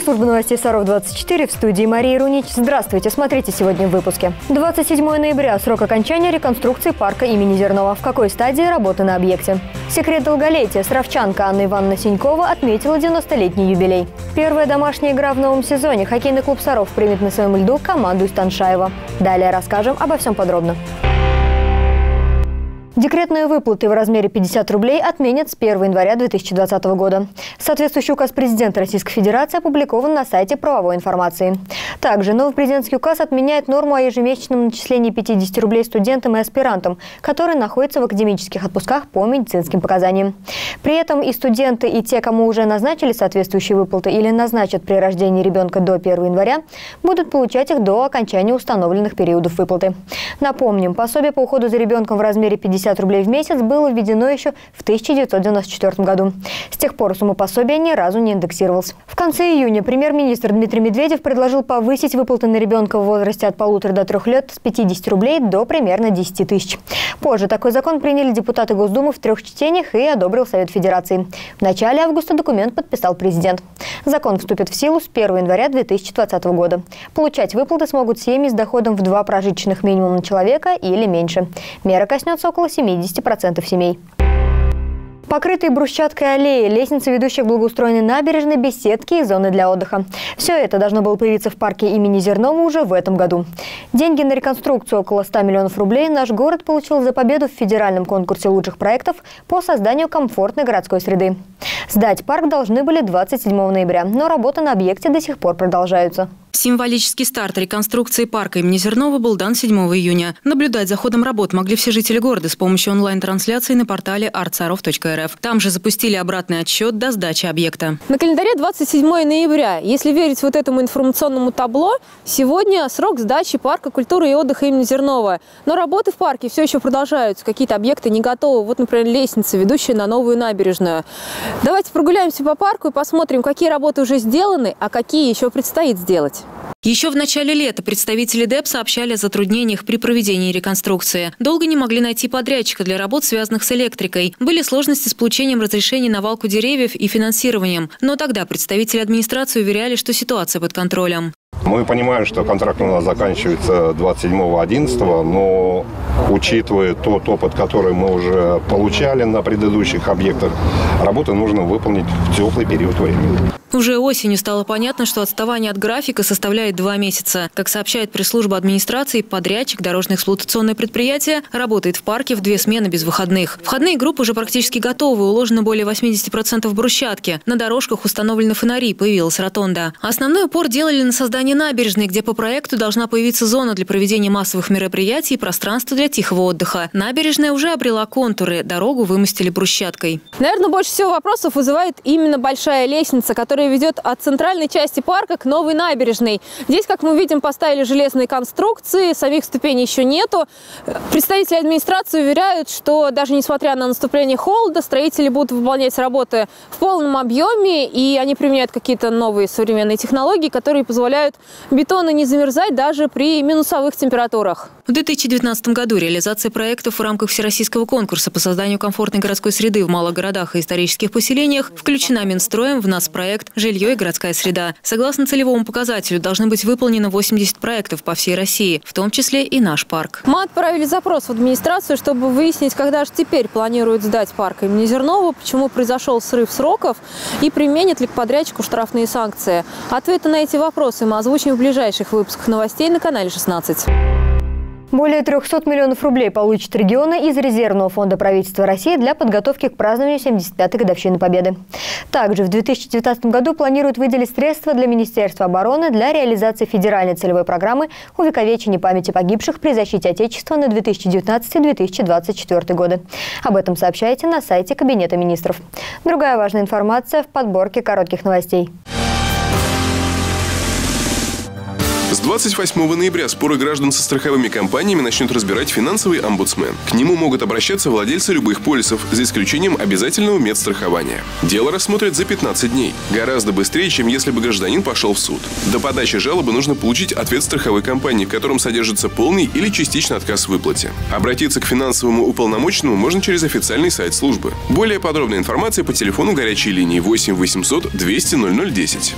эфире служба новостей Саров-24 в студии Марии Рунич. Здравствуйте, смотрите сегодня в выпуске. 27 ноября – срок окончания реконструкции парка имени Зернова. В какой стадии работы на объекте? Секрет долголетия. Сравчанка Анна Ивановна Синькова отметила 90-летний юбилей. Первая домашняя игра в новом сезоне. Хоккейный клуб Саров примет на своем льду команду из Таншаева. Далее расскажем обо всем подробно. Декретные выплаты в размере 50 рублей отменят с 1 января 2020 года. Соответствующий указ президента Российской Федерации опубликован на сайте правовой информации. Также новый президентский указ отменяет норму о ежемесячном начислении 50 рублей студентам и аспирантам, которые находятся в академических отпусках по медицинским показаниям. При этом и студенты, и те, кому уже назначили соответствующие выплаты или назначат при рождении ребенка до 1 января, будут получать их до окончания установленных периодов выплаты. Напомним, пособие по уходу за ребенком в размере 50 50 рублей в месяц было введено еще в 1994 году. С тех пор сумма пособия ни разу не индексировалась. В конце июня премьер-министр Дмитрий Медведев предложил повысить выплаты на ребенка в возрасте от полутора до трех лет с 50 рублей до примерно 10 тысяч. Позже такой закон приняли депутаты Госдумы в трех чтениях и одобрил Совет Федерации. В начале августа документ подписал президент. Закон вступит в силу с 1 января 2020 года. Получать выплаты смогут семьи с доходом в два прожиточных минимума человека или меньше. Мера коснется около 70% семей. Покрытые брусчаткой аллеи, лестницы, ведущие к благоустроенной набережной, беседки и зоны для отдыха. Все это должно было появиться в парке имени Зернова уже в этом году. Деньги на реконструкцию около 100 миллионов рублей наш город получил за победу в федеральном конкурсе лучших проектов по созданию комфортной городской среды. Сдать парк должны были 27 ноября, но работы на объекте до сих пор продолжаются. Символический старт реконструкции парка имени Зернова был дан 7 июня. Наблюдать за ходом работ могли все жители города с помощью онлайн-трансляции на портале artsarov.rf. Там же запустили обратный отсчет до сдачи объекта. На календаре 27 ноября. Если верить вот этому информационному табло, сегодня срок сдачи парка культуры и отдыха имени Зернова. Но работы в парке все еще продолжаются. Какие-то объекты не готовы. Вот, например, лестница, ведущая на новую набережную. Давайте прогуляемся по парку и посмотрим, какие работы уже сделаны, а какие еще предстоит сделать. Еще в начале лета представители ДЭП сообщали о затруднениях при проведении реконструкции. Долго не могли найти подрядчика для работ, связанных с электрикой. Были сложности с получением разрешений на валку деревьев и финансированием. Но тогда представители администрации уверяли, что ситуация под контролем. Мы понимаем, что контракт у нас заканчивается 27.11, но учитывая тот опыт, который мы уже получали на предыдущих объектах, работы нужно выполнить в теплый период времени. Уже осенью стало понятно, что отставание от графика составляет два месяца. Как сообщает пресс-служба администрации, подрядчик дорожно-эксплуатационное предприятие работает в парке в две смены без выходных. Входные группы уже практически готовы, уложено более 80% брусчатки. На дорожках установлены фонари, появилась ротонда. Основной упор делали на создание набережной, где по проекту должна появиться зона для проведения массовых мероприятий и пространство для тихого отдыха. Набережная уже обрела контуры, дорогу вымостили брусчаткой. Наверное, больше всего вопросов вызывает именно большая лестница, которая которая ведет от центральной части парка к новой набережной. Здесь, как мы видим, поставили железные конструкции, самих ступеней еще нету. Представители администрации уверяют, что даже несмотря на наступление холода, строители будут выполнять работы в полном объеме, и они применяют какие-то новые современные технологии, которые позволяют бетону не замерзать даже при минусовых температурах. В 2019 году реализация проектов в рамках Всероссийского конкурса по созданию комфортной городской среды в малых городах и исторических поселениях включена Минстроем в нас проект «Жилье и городская среда». Согласно целевому показателю, должны быть выполнены 80 проектов по всей России, в том числе и наш парк. Мы отправили запрос в администрацию, чтобы выяснить, когда же теперь планируют сдать парк имени Зернова, почему произошел срыв сроков и применят ли к подрядчику штрафные санкции. Ответы на эти вопросы мы озвучим в ближайших выпусках новостей на канале 16. Более 300 миллионов рублей получат регионы из резервного фонда правительства России для подготовки к празднованию 75-й годовщины Победы. Также в 2019 году планируют выделить средства для Министерства обороны для реализации федеральной целевой программы увековечения памяти погибших при защите Отечества на 2019-2024 годы. Об этом сообщайте на сайте Кабинета министров. Другая важная информация в подборке коротких новостей. С 28 ноября споры граждан со страховыми компаниями начнет разбирать финансовый омбудсмен. К нему могут обращаться владельцы любых полисов, за исключением обязательного медстрахования. Дело рассмотрят за 15 дней. Гораздо быстрее, чем если бы гражданин пошел в суд. До подачи жалобы нужно получить ответ страховой компании, в котором содержится полный или частичный отказ в выплате. Обратиться к финансовому уполномоченному можно через официальный сайт службы. Более подробная информация по телефону горячей линии 8 800 200 0010.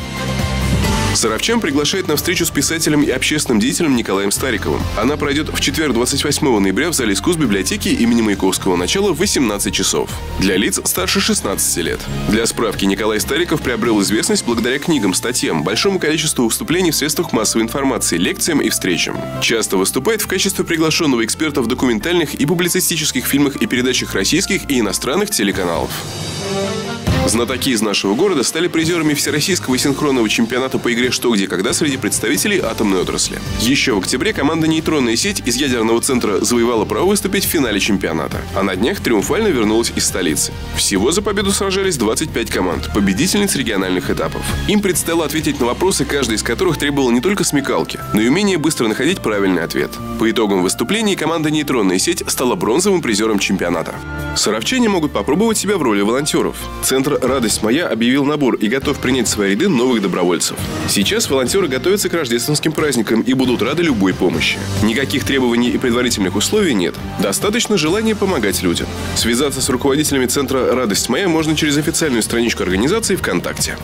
Саровчан приглашает на встречу с писателем и общественным деятелем Николаем Стариковым. Она пройдет в четверг 28 ноября в зале искусств библиотеки имени Маяковского начала в 18 часов. Для лиц старше 16 лет. Для справки, Николай Стариков приобрел известность благодаря книгам, статьям, большому количеству выступлений в средствах массовой информации, лекциям и встречам. Часто выступает в качестве приглашенного эксперта в документальных и публицистических фильмах и передачах российских и иностранных телеканалов. Знатоки из нашего города стали призерами Всероссийского синхронного чемпионата по игре «Что, где, когда» среди представителей атомной отрасли. Еще в октябре команда «Нейтронная сеть» из ядерного центра завоевала право выступить в финале чемпионата, а на днях триумфально вернулась из столицы. Всего за победу сражались 25 команд, победительниц региональных этапов. Им предстояло ответить на вопросы, каждый из которых требовал не только смекалки, но и умение быстро находить правильный ответ. По итогам выступлений команда «Нейтронная сеть» стала бронзовым призером чемпионата. Саровчане могут попробовать себя в роли волонтеров. Центр Центр «Радость моя» объявил набор и готов принять в свои ряды новых добровольцев. Сейчас волонтеры готовятся к рождественским праздникам и будут рады любой помощи. Никаких требований и предварительных условий нет. Достаточно желания помогать людям. Связаться с руководителями Центра «Радость моя» можно через официальную страничку организации ВКонтакте.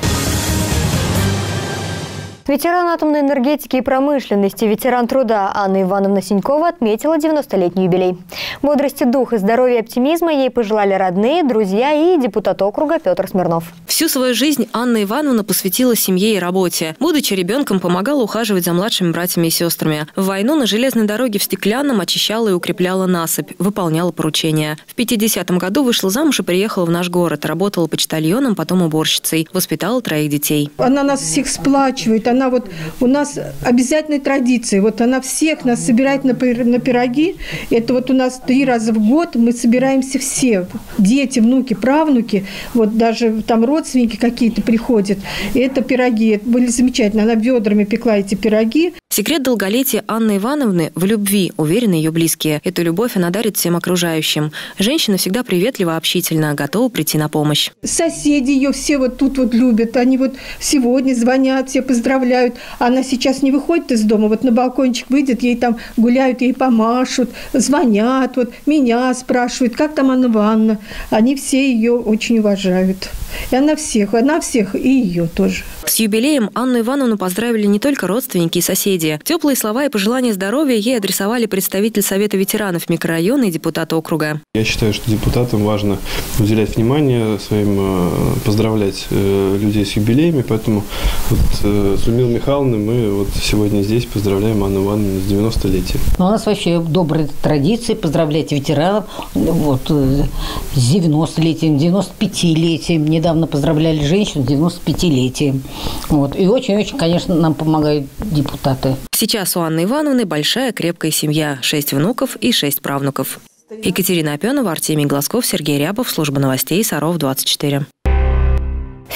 Ветеран атомной энергетики и промышленности, ветеран труда Анна Ивановна Синькова отметила 90-летний юбилей. Бодрости духа, здоровья и оптимизма ей пожелали родные, друзья и депутат округа Петр Смирнов. Всю свою жизнь Анна Ивановна посвятила семье и работе. Будучи ребенком, помогала ухаживать за младшими братьями и сестрами. В войну на железной дороге в Стеклянном очищала и укрепляла насыпь, выполняла поручения. В 50-м году вышла замуж и приехала в наш город. Работала почтальоном, потом уборщицей. Воспитала троих детей. Она нас всех сплачивает, она она вот у нас обязательной традиции. Вот она всех нас собирает на, на пироги. Это вот у нас три раза в год мы собираемся все. Дети, внуки, правнуки. Вот даже там родственники какие-то приходят. И это пироги. Это были замечательно. Она ведрами пекла эти пироги. Секрет долголетия Анны Ивановны в любви, уверены ее близкие. Эту любовь она дарит всем окружающим. Женщина всегда приветлива, общительна, готова прийти на помощь. Соседи ее все вот тут вот любят. Они вот сегодня звонят, все поздравляют. Она сейчас не выходит из дома, вот на балкончик выйдет, ей там гуляют, ей помашут, звонят, вот меня спрашивают, как там Анна Ивановна. Они все ее очень уважают. И она всех, она всех, и ее тоже. С юбилеем Анну Ивановну поздравили не только родственники и соседи. Теплые слова и пожелания здоровья ей адресовали представитель Совета ветеранов микрорайона и депутат округа. Я считаю, что депутатам важно уделять внимание своим, э, поздравлять э, людей с юбилеями, поэтому вот э, с Людмилой Михайловной мы вот сегодня здесь поздравляем Анну Ивановну с 90-летием. Ну, у нас вообще добрые традиции поздравлять ветеранов вот, с 90-летием, 95-летием. Недавно поздравляли женщин с 95-летием. Вот. И очень-очень, конечно, нам помогают депутаты. Сейчас у Анны Ивановны большая крепкая семья. Шесть внуков и шесть правнуков. Екатерина Опенова, Артемий Глазков, Сергей Рябов, служба новостей Саров 24.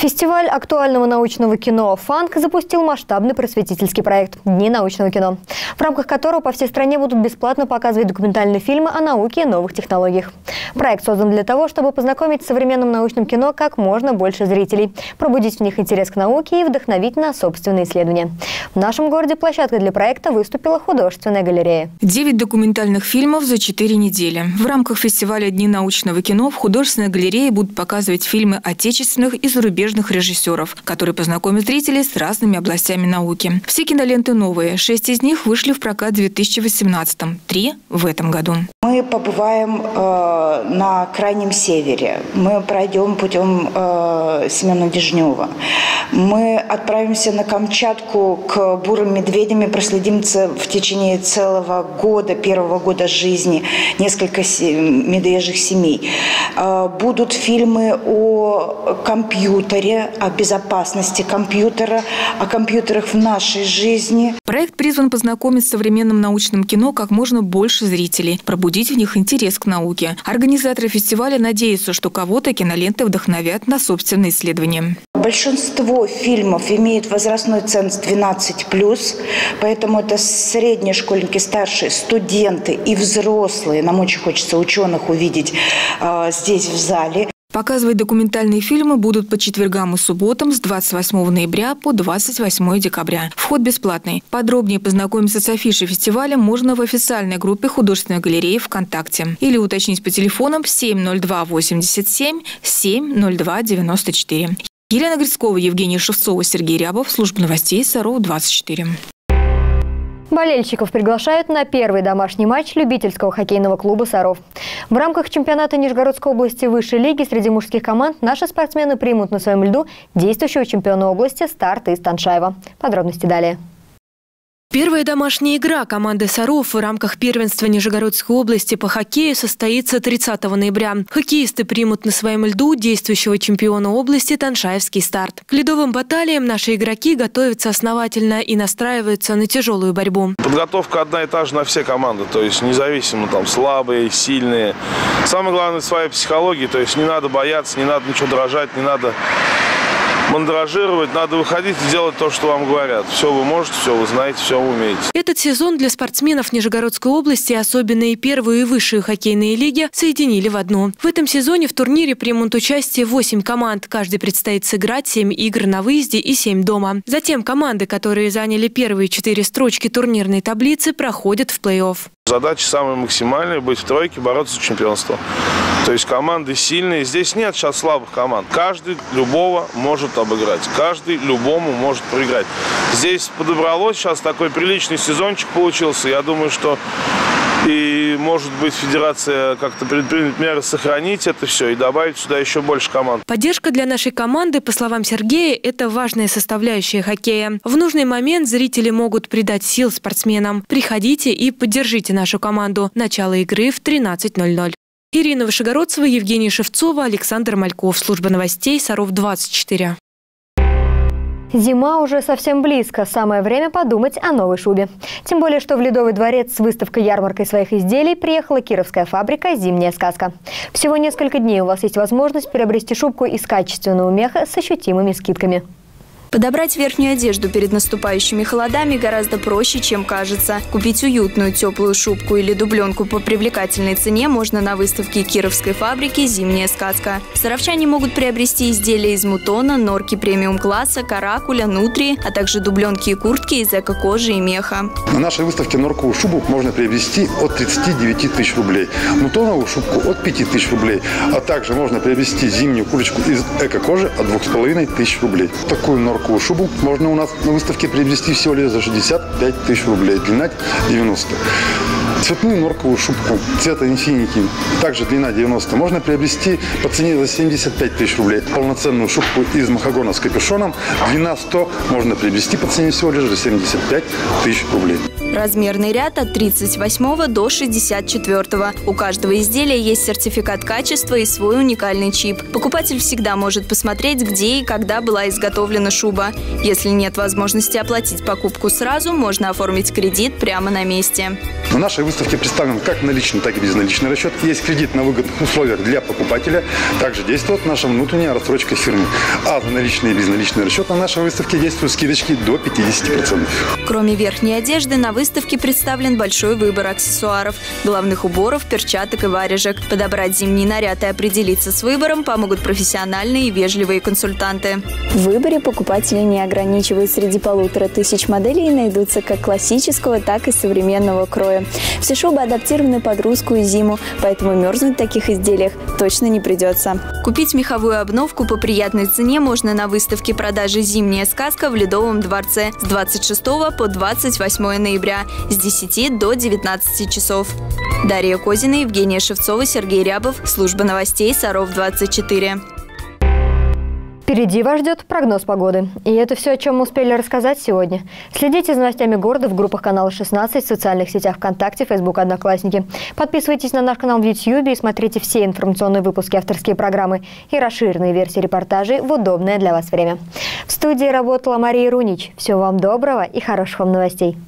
Фестиваль актуального научного кино «Фанк» запустил масштабный просветительский проект «Дни научного кино», в рамках которого по всей стране будут бесплатно показывать документальные фильмы о науке и новых технологиях. Проект создан для того, чтобы познакомить с современным научным кино как можно больше зрителей, пробудить в них интерес к науке и вдохновить на собственные исследования. В нашем городе площадкой для проекта выступила художественная галерея. Девять документальных фильмов за четыре недели. В рамках фестиваля «Дни научного кино» в художественной галерее будут показывать фильмы отечественных и зарубежных зарубежных режиссеров, которые познакомят зрителей с разными областями науки. Все киноленты новые. Шесть из них вышли в прокат в 2018 три в этом году. Мы побываем э, на крайнем севере. Мы пройдем путем э, Семена Дежнева. Мы отправимся на Камчатку к бурым медведям и проследим в течение целого года, первого года жизни, несколько медвежьих семей. Э, будут фильмы о компьютере, о безопасности компьютера, о компьютерах в нашей жизни. Проект призван познакомить с современным научным кино как можно больше зрителей, пробудить в них интерес к науке. Организаторы фестиваля надеются, что кого-то киноленты вдохновят на собственные исследования. Большинство фильмов имеет возрастной ценз 12+, поэтому это средние школьники, старшие, студенты и взрослые. Нам очень хочется ученых увидеть э, здесь в зале. Показывать документальные фильмы будут по четвергам и субботам с 28 ноября по 28 декабря. Вход бесплатный. Подробнее познакомиться с афишей фестиваля можно в официальной группе художественной галереи ВКонтакте или уточнить по телефонам 702 87 702 94. Елена Грицкова, Евгений Шевцова, Сергей Рябов. Служба новостей Саров 24. Болельщиков приглашают на первый домашний матч любительского хоккейного клуба «Саров». В рамках чемпионата Нижегородской области высшей лиги среди мужских команд наши спортсмены примут на своем льду действующего чемпиона области «Старт» из Таншаева. Подробности далее. Первая домашняя игра команды «Саров» в рамках первенства Нижегородской области по хоккею состоится 30 ноября. Хоккеисты примут на своем льду действующего чемпиона области Таншаевский старт. К ледовым баталиям наши игроки готовятся основательно и настраиваются на тяжелую борьбу. Подготовка одна и та же на все команды, то есть независимо там слабые, сильные. Самое главное своя психология, то есть не надо бояться, не надо ничего дрожать, не надо мандражировать, надо выходить и делать то, что вам говорят. Все вы можете, все вы знаете, все вы умеете. Этот сезон для спортсменов Нижегородской области, особенно и первую и высшую хоккейные лиги, соединили в одну. В этом сезоне в турнире примут участие 8 команд. Каждый предстоит сыграть 7 игр на выезде и 7 дома. Затем команды, которые заняли первые четыре строчки турнирной таблицы, проходят в плей-офф. Задача самая максимальная – быть в тройке, бороться за чемпионство. То есть команды сильные. Здесь нет сейчас слабых команд. Каждый любого может обыграть. Каждый любому может проиграть. Здесь подобралось сейчас такой приличный сезончик получился. Я думаю, что и, может быть, федерация как-то предпримет меры сохранить это все и добавить сюда еще больше команд. Поддержка для нашей команды, по словам Сергея, это важная составляющая хоккея. В нужный момент зрители могут придать сил спортсменам. Приходите и поддержите нашу команду. Начало игры в 13.00. Ирина Вышегородцева, Евгений Шевцова, Александр Мальков. Служба новостей Саров 24. Зима уже совсем близко. Самое время подумать о новой шубе. Тем более, что в Ледовый дворец с выставкой-ярмаркой своих изделий приехала кировская фабрика «Зимняя сказка». Всего несколько дней у вас есть возможность приобрести шубку из качественного меха с ощутимыми скидками. Подобрать верхнюю одежду перед наступающими холодами гораздо проще, чем кажется. Купить уютную теплую шубку или дубленку по привлекательной цене можно на выставке Кировской фабрики «Зимняя сказка». Саровчане могут приобрести изделия из мутона, норки премиум-класса, каракуля, нутри, а также дубленки и куртки из эко-кожи и меха. На нашей выставке норковую шубу можно приобрести от 39 тысяч рублей, мутоновую шубку от 5 тысяч рублей, а также можно приобрести зимнюю курточку из эко-кожи от 2,5 тысяч рублей. Такую норку такую шубу можно у нас на выставке приобрести всего лишь за 65 тысяч рублей. Длина 90. Цветную норковую шубку цвета инфинити, также длина 90, можно приобрести по цене за 75 тысяч рублей. Полноценную шубку из махагона с капюшоном, длина 100, можно приобрести по цене всего лишь за 75 тысяч рублей. Размерный ряд от 38 до 64. У каждого изделия есть сертификат качества и свой уникальный чип. Покупатель всегда может посмотреть, где и когда была изготовлена шуба. Если нет возможности оплатить покупку сразу, можно оформить кредит прямо на месте. На нашей выставке представлен как наличный, так и безналичный расчет. Есть кредит на выгодных условиях для покупателя. Также действует наша внутренняя рассрочка фирмы. А за наличный и безналичный расчет на нашей выставке действуют скидочки до 50%. Кроме верхней одежды, на выставке представлен большой выбор аксессуаров, головных уборов, перчаток и варежек. Подобрать зимний наряд и определиться с выбором помогут профессиональные и вежливые консультанты. В выборе покупатели не ограничивают. Среди полутора тысяч моделей найдутся как классического, так и современного кроя. Все шубы адаптированы под русскую зиму, поэтому мерзнуть в таких изделиях точно не придется. Купить меховую обновку по приятной цене можно на выставке продажи «Зимняя сказка» в Ледовом дворце с 26 по 28 ноября с 10 до 19 часов. Дарья Козина, Евгения Шевцова, Сергей Рябов. Служба новостей Саров 24. Впереди вас ждет прогноз погоды. И это все, о чем мы успели рассказать сегодня. Следите за новостями города в группах канала 16, в социальных сетях ВКонтакте, Фейсбук, Одноклассники. Подписывайтесь на наш канал в YouTube и смотрите все информационные выпуски, авторские программы и расширенные версии репортажей в удобное для вас время. В студии работала Мария Рунич. Всего вам доброго и хороших вам новостей.